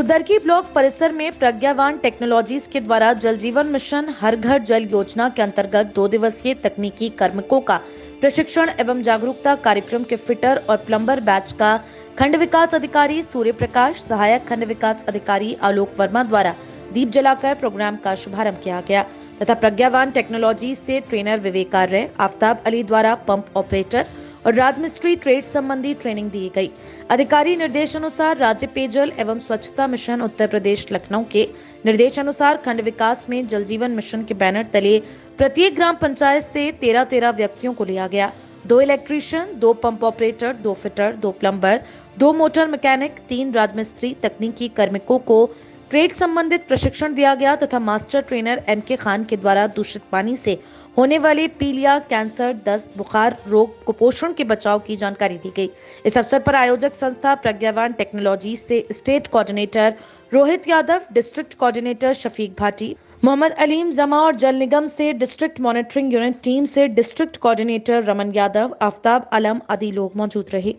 दुदरकी block परिसर में प्रज्ञावान technologies के द्वारा जल जीवन मिशन हर घर जल योजना के अंतर्गत दो दिवसीय तकनीकी कार्मिकों का प्रशिक्षण एवं जागरूकता कार्यक्रम के फिटर और प्लम्बर बैच का खंड विकास अधिकारी सूर्य प्रकाश सहायक खंड विकास अधिकारी आलोक वर्मा द्वारा दीप जलाकर प्रोग्राम का शुभारंभ किया गया। तथा प्रज्ञावान टेक्नोलॉजी से ट्रेनर विवेक आर्य आफ्ताब अली द्वारा पंप ऑपरेटर और राजमिस्ट्री ट्रेड संबंधी ट्रेनिंग दी गई। अधिकारी निर्देशानुसार राज्य पेयजल एवं स्वच्छता मिशन उत्तर प्रदेश लखनऊ के निर्देशानुसार खंड विकास में जल जीवन मिशन के बैनर तले प्रत्येक ग्राम पंचायत से तेरह तेरह व्यक्तियों को लिया गया। दो इलेक्ट्रीशियन, दो पंप ऑपरेटर, दो फिटर, दो प्लम्बर, दो मोटर मैकेनिक, तीन राजमिस्त्री, तकनीकी कर्मिकों को ट्रेड संबंधित प्रशिक्षण दिया गया तथा मास्टर ट्रेनर एम के खान के द्वारा दूषित पानी से होने वाले पीलिया, कैंसर, दस्त, बुखार, रोग, कुपोषण के बचाव की जानकारी दी गई। इस अवसर पर आयोजक संस्था प्रज्ञावान टेक्नोलॉजी से state coordinator Rohit Yadav, district coordinator Shafiq Bhati, Mohammad Alim Jama और जल निगम से डिस्ट्रिक्ट मॉनिटरिंग यूनिट टीम से डिस्ट्रिक्ट कोऑर्डिनेटर रमन यादव, आफ्ताब आलम आदि लोग मौजूद रहे।